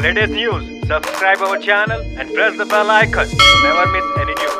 Latest news, subscribe our channel and press the bell icon to never miss any news.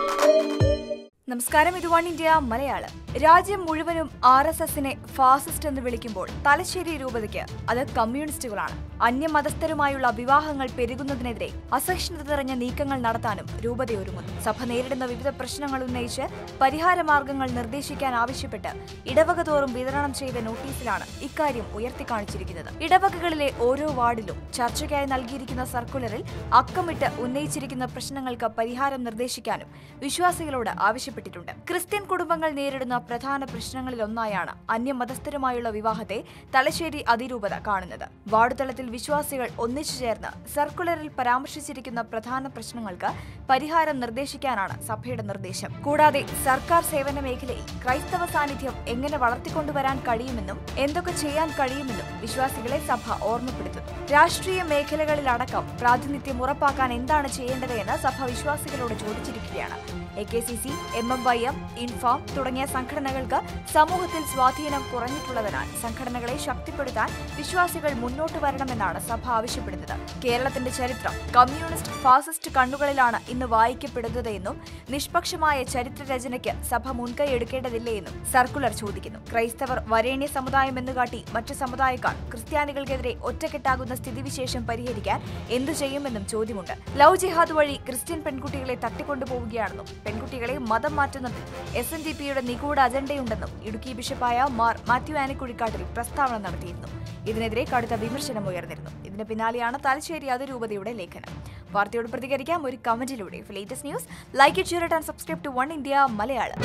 നമസ്കാരം. ഇത് one India Malayalam. രാജ്യം മുഴുവനും R S എസിനെ fascist എന്ന് വിളിക്കുമ്പോൾ തലശ്ശേരി രൂപതയ്ക്ക് അത് കമ്മ്യൂണിസ്റ്റുകളാണ്. അന്യമതസ്ഥരുമായുള്ള വിവാഹങ്ങൾ പെരുകുന്നതിനെതിരെ അസഹിഷ്ണുത നിറഞ്ഞ നീക്കങ്ങൾ നടത്താനും രൂപതയൊരുങ്ങുന്നു. സഭ നേരിടുന്ന വിവിധ പ്രശ്നങ്ങൾ ഉന്നയിച്ച് പരിഹാര മാർഗങ്ങൾ നിർദ്ദേശിക്കാൻ ആവശ്യപ്പെട്ട് ഇടവക തോറും വിതരണം ചെയ്ത നോട്ടീസിലാണ് ഇക്കാര്യം ഉയർത്തിക്കാണിച്ചിരിക്കുന്നത്. ഇടവകകളിലെ ഓരോ വാർഡിലും ചർച്ചയ്ക്കായി നൽകിയിരിക്കുന്ന സർക്കുലറിൽ അക്കമിട്ട് ഉന്നയിച്ചിരിക്കുന്ന പ്രശ്നങ്ങൾക്ക് പരിഹാരം നിർദ്ദേശിക്കാനും വിശ്വാസികളോട് ആവശ്യപ്പെട്ടിട്ടുണ്ട്. ക്രിസ്ത്യൻ കുടുംബങ്ങൾ നേരിടുന്ന പ്രധാന പ്രശ്നങ്ങളിലൊന്നായാണ് അന്യമതസ്ഥരുമായുള്ള വിവാഹത്തെ തലശ്ശേരി അതിരൂപത കാണുന്നത്. വാർഡ് തലത്തിൽ വിശ്വാസികൾ ഒന്നിച്ചു ചേർന്ന് സർക്കുലറിൽ പരാമർശിച്ചിരിക്കുന്ന പ്രധാന പ്രശ്നങ്ങൾക്ക് പരിഹാരം നിർദ്ദേശിക്കാനാണ് സഭയുടെ നിർദ്ദേശം. കൂടാതെ സർക്കാർ സേവന മേഖലയിൽ ക്രൈസ്തവ സാന്നിധ്യം എങ്ങനെ വളർത്തിക്കൊണ്ടുവരാൻ കഴിയുമെന്നും എന്തൊക്കെ ചെയ്യാൻ കഴിയുമെന്നും വിശ്വാസികളെ സഭ ഓർമ്മപ്പെടുത്തുന്നു. രാഷ്ട്രീയ മേഖലകളിലടക്കം പ്രാതിനിധ്യം ഉറപ്പാക്കാൻ എന്താണ് ചെയ്യേണ്ടത് എന്ന് സഭ വിശ്വാസികളോട് ചോദിച്ചിരിക്കുകയാണ്. A K C C M M M INFAM തുടങ്ങിയ സംഘടനകൾക്ക് സമൂഹത്തിൽ സ്വാധീനം കുറഞ്ഞിട്ടുള്ളതിനാൽ സംഘടനകളെ ശക്തിപ്പെടുത്താൻ വിശ്വാസികൾ മുന്നോട്ട് വരണമെന്നാണ് സഭ ആവശ്യപ്പെടുന്നത്. കേരളത്തിന്റെ ചരിത്രം കമ്മ്യൂണിസ്റ്റ് ഫാസിസ്റ്റ് കണ്ണുകളിലാണ് ഇന്ന് വായിക്കപ്പെടുന്നത് എന്നും നിഷ്പക്ഷമായ ചരിത്രരചനയ്ക്ക് സഭ മുൻകൈ എടുക്കേണ്ടതില്ലേ എന്നും സർക്കുലർ ചോദിക്കുന്നു. ക്രൈസ്തവർ വരേണ്യ സമുദായം എന്ന് കാട്ടി മറ്റു സമുദായക്കാർ ക്രിസ്ത്യാനികൾക്കെതിരെ ഒറ്റക്കെട്ടാകുന്ന സ്ഥിതിവിശേഷം പരിഹരിക്കാൻ എന്തു ചെയ്യുമെന്നും ചോദ്യമുണ്ട്. ലവ് ജിഹാദ് വഴി ക്രിസ്ത്യൻ പെൺകുട്ടികളെ തട്ടിക്കൊണ്ടുപോവുകയാണെന്നും പെൺകുട്ടികളെ മതം മാറ്റുന്നതിൽ എസ് എൻ ഡി പിയുടെ നിഗൂഢ അജണ്ടയുണ്ടെന്നും ഇടുക്കി ബിഷപ്പായ മാർ മാത്യു ആനിക്കുഴിക്കാട്ടിൽ പ്രസ്താവന നടത്തിയിരുന്നു. ഇതിനെതിരെ കടുത്ത വിമർശനം ഉയർന്നിരുന്നു. ഇതിന് പിന്നാലെയാണ് തലശ്ശേരി അതിരൂപതയുടെ ലേഖനം. വാർത്തയോട് പ്രതികരിക്കാം. ഒരു കമന്റിലൂടെ. Latest news like it share and subscribe to one India Malayalam